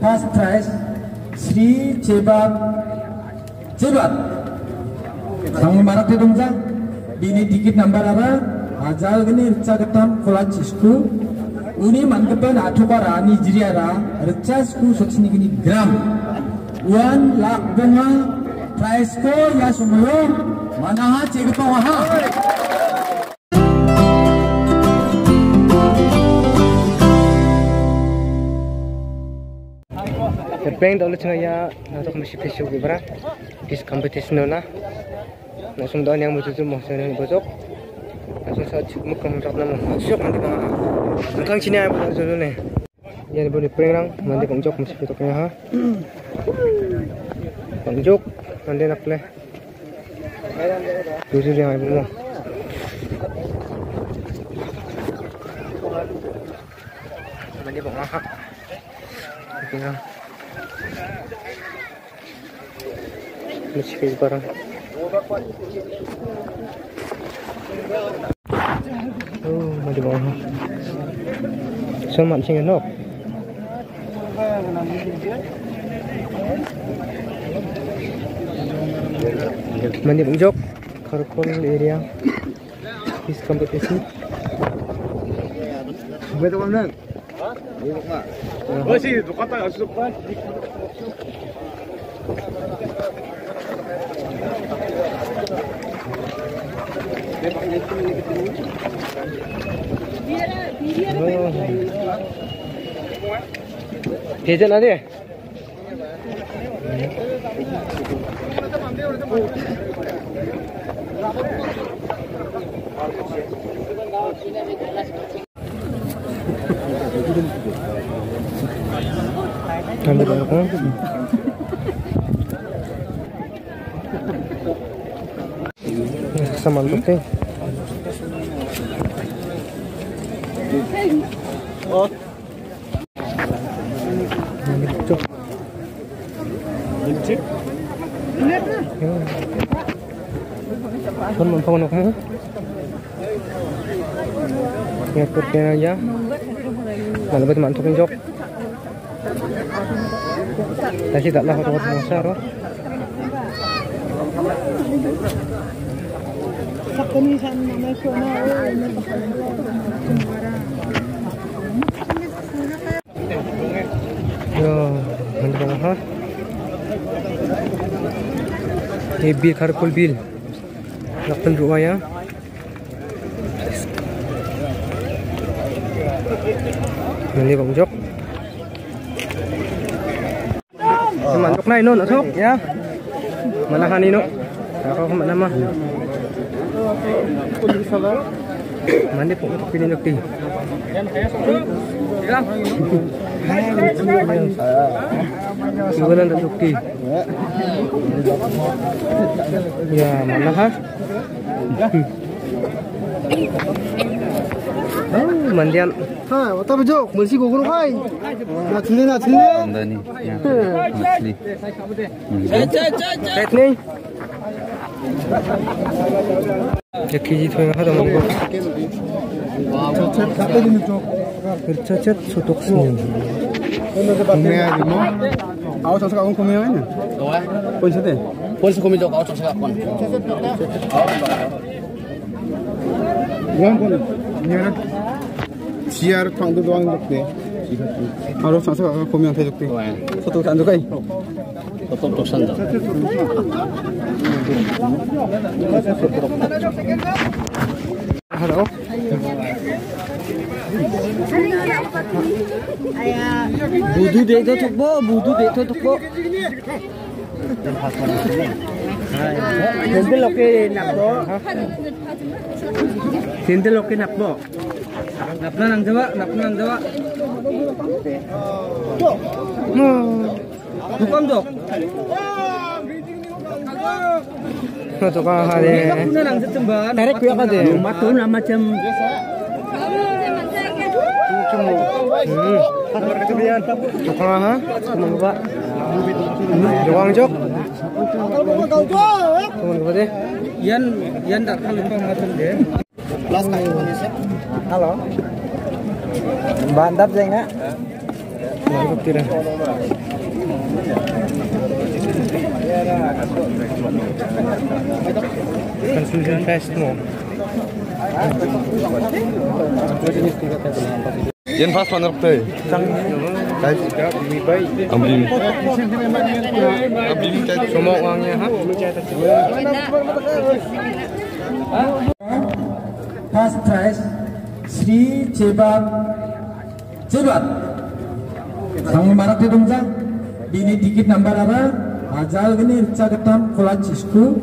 First prize Shri 제밥 제밥 장마라 대동장 미니 티켓 넘버라바 아자그네 르차가탐 콜라치 스쿠 우니 만급한 아토바라 니지리아라 르차 스쿠 소치니기니 그람 원 락봉아 프라이스코 야수모요 마나하 제급방와하 cengah ya Untuk mesti pesok ke berah Dis competition Langsung doan yang betul mau sana ni bosok Langsung saat mukam rak nama. Syok nanti bang. Nangkang sini ayam betul dulu ni Ya boleh pering lang Nanti mesti petoknya ha. Jok Nanti nak leh Tujuh dia ayam mau Nanti ha Tinggal مشكل برا Oh, mali ba ako? So, man, sing ano? Mandi bang jok? Karukol area. This competition. Betul kan? Masih itu kata asup kan. Hejan aja. Thank you. Kandırıyor. Saman okay. Oh. Çok. Gimchi. Kan mau nak ha? Ya kerja ya. Kalau betul mantuk jok. Tadi tak lah orang besar roh. Yo, mana bang? Ini bil karpul bil. Rumah ya. Ini bang jok. nhưng mà nhóc này nó nó thuốc nhá mà là hani nó không không mà năm dạ, mà mana pun untuk pilih nanti. Bulan untuk Turki. Ya, mana ha? mandian. Ha, tapi jo, mesti gogoro kai. Na chile na chile. Andani. Machli. Kait nahi. एक के जी थोड़ा हरा मंगो चचत काटे दिन तो फिर चचत छोटक से मैं आ गई आओ चचत का कम है ना तो है पैसे दे पैसे कम जो आओ चचत का कौन चचत का आओ Polisi kumi jok auto sa kon. Yan pun. Nyara. Siar thang do doang dok te. Aro sa sa kumea te dok te. So to kan kai. Toto to sanda. Halo. Budu to tuk bo, budu to tuk bo. Tendel oke oke nakbo. Napna nang jawa, napna dok. Kuya nama macam. Cuma. Hmm. Jok lah ha. Cuma lupa. Jawang jok. Tunggu lupa deh. Yan yan tak macam deh. Halo. Bandap saya enggak? Mantap tidak. Confusion fest mo. Yan fast ko eh. Guys. Ang bilim kahit Sumok uangnya ha. First prize Sri Jebat Jebat Sang Marathi 동장 Bini dikit number apa Ajal gini rica ketam kola cisku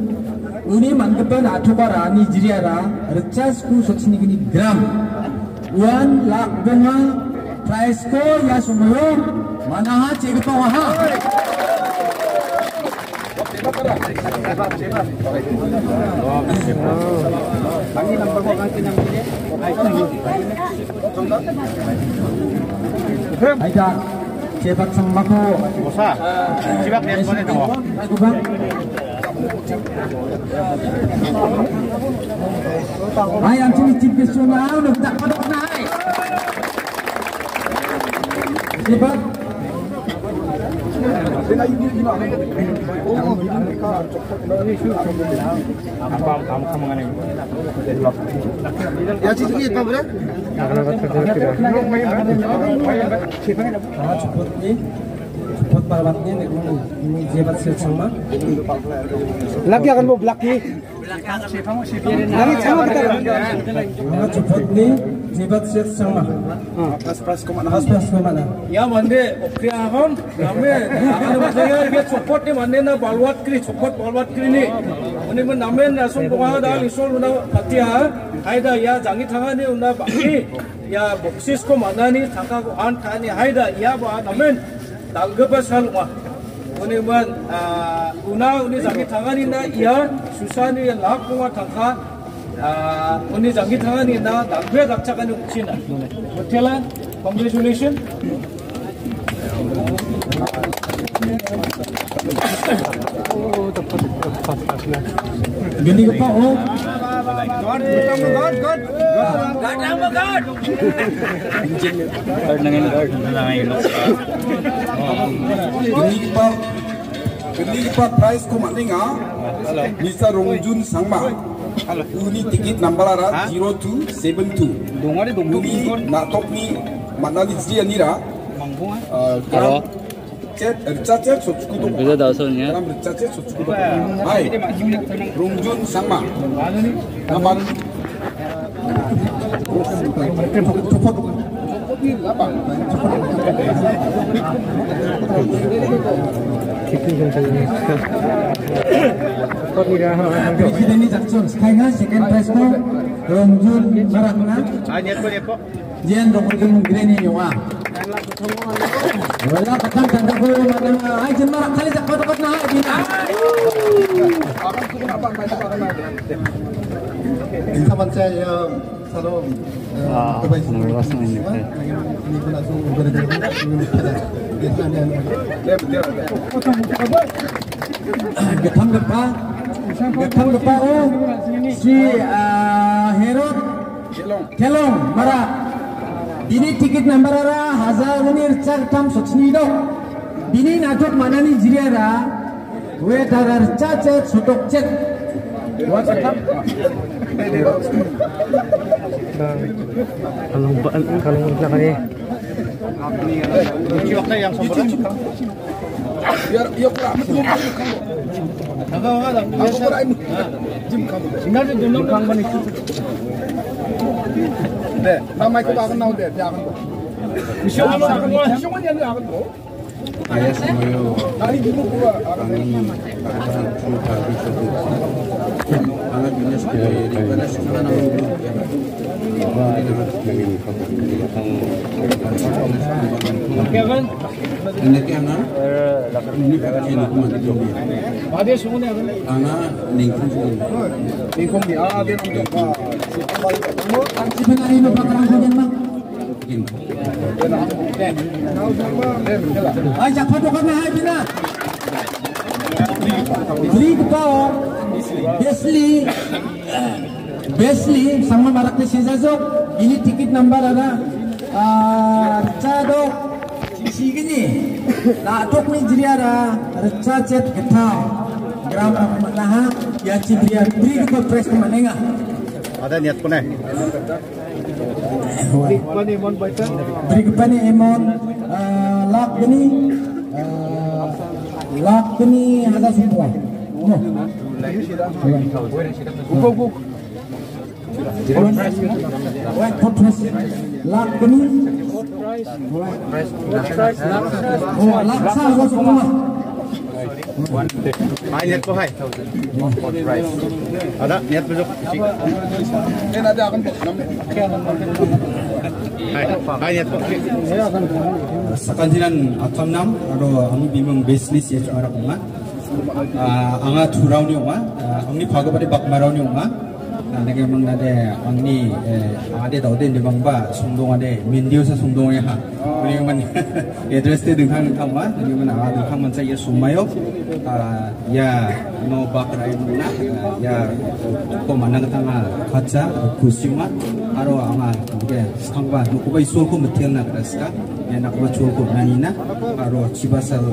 Uni mantepan atubara Nigeria Rica sku sotsini gini gram Wan lak bunga Prize ko ya sumayo Manaha cegpa waha Bang Hai ang sini chip nasional nuk tak pada kena hai Jebat Ya, sisi kita boleh? Akan dapat terjadi tidak. Ah, cepet sama Lagi akan mau belaki. Lagi. Ah, cepet nih jebat sil sama pas pas kemana pas pas kemana या भन्ने क्रियाहन नामे आने बसेगा ये सपोर्ट ने भन्ने ना बालवात क्रि सपोर्ट बालवात क्रि नि अनि मन नामे ना सम पहा दा लिसोल उना कतिया हाइदा या जांगी थाङा नि उना बाकी या बक्सिस को मानानि थाका को आन थानि हाइदा या बा नामेन दालगबा सल वा अनि मन उना उनि जांगी थाङानि ना या सुसानि लाख कुमा थांखा उनि जांगी थाङानि ना दालबे दाकचाकानि उखिना होटेला congratulations gini pa oh gini pa gini pa price ko mandinga Mr. Rongjun Sangma uni ticket number ara 0272 Dungo ni dungo uni na top ni manali ji anira gram chat rica chat sochuku to Bisa dah soalnya. gram rica chat sochuku to hai Rongjun Sangma naman Kau tidak ha. Bigyan din ni Jackson. Nga, second prize ko, Rongjun Marakna. Diyan, Rongjun Greni ah. Wala ka kang tanda ko yung mga ay, dyan marak kali sa kotakot na ay, dina. 첫번 Getang depan, getang si Kelong Ini tiket nomor ara hazar ini suci dong. Ini najuk mana nih jiriara? Wetarar cacet sutok cek What's? kalau ban, kalau na kaya. Yang. Biar ya kuramat mo. Aga aga lang. Jim kamu. Singal na dulong kang manik. De, mamay ko ba ako na ulit. Yakan es nuevo, Thank you. Kim. Ay, jackpot bukan mahal bina. Greek power, Besli, Besli, sama marak di Sizazok. Ini tiket number ada. Cado, Sigini, Natok ni jadi ada. Recha cet getau. Gram ramah ya cibria, Greek power press kemana enggak? Ada niat punah. Eh. bri pani emon eh, lak gini eh, lak gini ada semua put press. Lak. Oh, laksa semua. কাজিৰান আঠাম নাম আৰু আমি বিমং বেচলিচ এটা আমাৰ থুৰাও নিয়মা আমি ভাগৱতী বাকমাৰাও নিয়মা uma angni phagabari bakmarau ni uma nage mang nade angni ade daude ni bangba sungdong ade mindiu sa sungdong ya ha ni man address te dingkhang thang ma ni man aga dingkhang man sa ya sumayo ya no bakrai muna ya ko manang tanga khacha kusima aro anga ge sangba no ko bai so ko metian na kraska ya nak ba chul ko nanina aro chibasal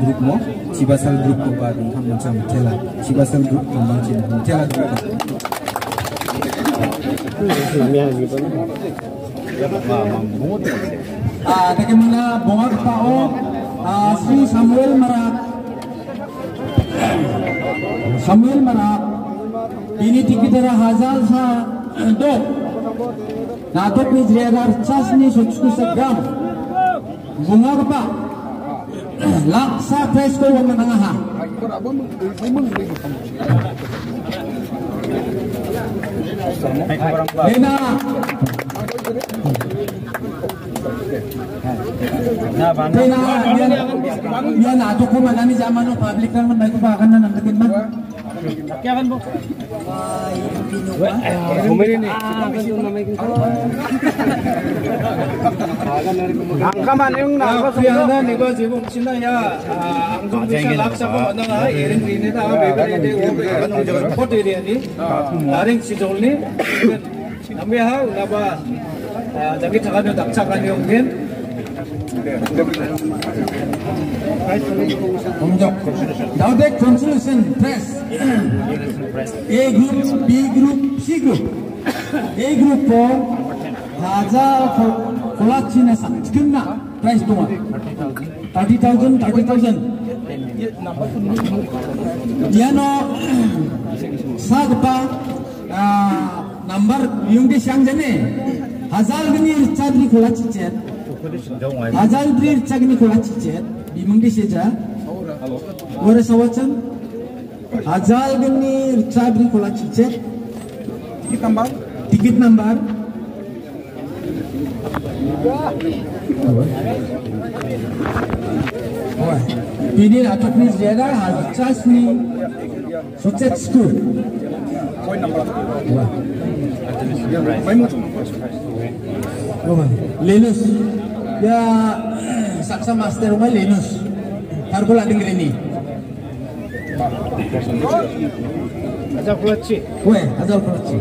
group mo. Chibasal group ko ba dingkhang man sa metela chibasal group ko bang bagaimana bongak pao ah, Sri Samuel Marak Samuel Marak ini tikitera hazal sa do natok ni dregar chas ni suchku sagam bunga pa laksa press ko wang Dena yan ato ko manani zaman no public kan man ko ba kan nan takin man angkaman yung nakakasiyana ni ba 지금 신나야 angkong bisa laksa ko ano nga iring rini na bebere de o anong jalan pot area ni aring si Jolni kami ha una ba jagi takan yung daksakan yung din Untuk Daudek Consultation Press A group, B group, C group A group po Haja Kolachina sa Chikunna Price tunga 30,000, 30,000 Diano Sagpa Number yung di siyang jane Hazal gini Chadri Kolachichet Azal bir cagni ko achichet bimang di seja gore sawachan azal gni cagni ko achichet tiket number tiket number Ini atokni zera hazchasni success school. Poin number. Wah. Poin macam school Lenus Ya Saksa master rumah Lenus Hargul ading ini Aja kulachi Weh, azal kurachi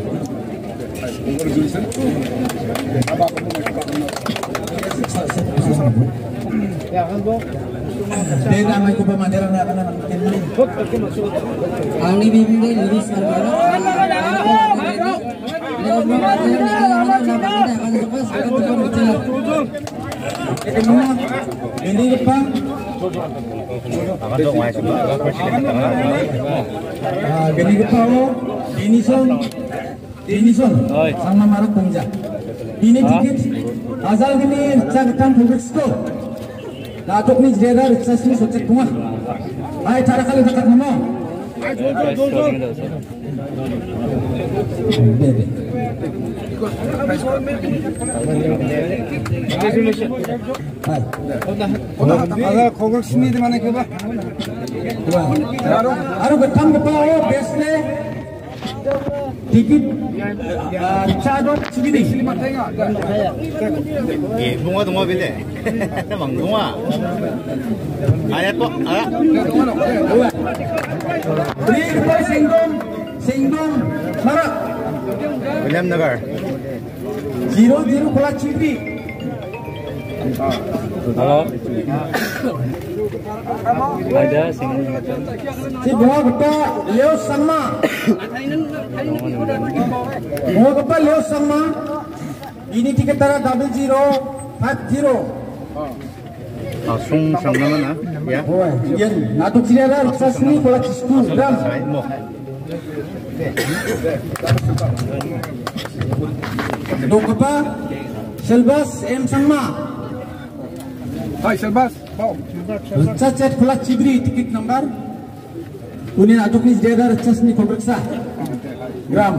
ya kan bo Dia ramai ko pemandiran na kana ng kinman. Ang ibibigay linis na na. naman na, ano sa kas, ano sa kas, sila. Ito muna, nandito pa. Ah, ganito pa ho, Denison, Denison, 상마마락 공자. 이네 티켓, 아살기니 짝탄 보백스코. 나독니 제가 리차스니 소책 동아. 아이 타락하는 닭 같은 놈. 네네. अगर खोगर सीमित माने के बा अरे अरे बच्चन बताओ बेस ले टिकट चागो चिबिदे ये बुआ तुम्हारे बिले मंगुआ आया तो आया प्लीज सिंगम सिंगम मरा Nagar. zero zero kola cipri. Halo. Ada Si kepa Leo. Bunga kepa Leo Sangma. Ini tiket tara double zero five zero. Langsung sama mana? Ya. Oh, yan. Natuk sini kola chisku gram. Dua kepa Selbas M Sangma. Hai, Selbas. Bawa. Cacat kola cibri tiket number. Kunin atuk ni jeda recas ni pemeriksaan. Gram.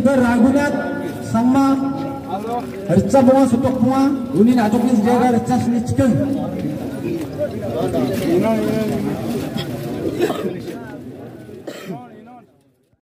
Kita Ragunat sama Rica bunga sutok bunga Uni atuk ni jaga rica sini chicken いないい。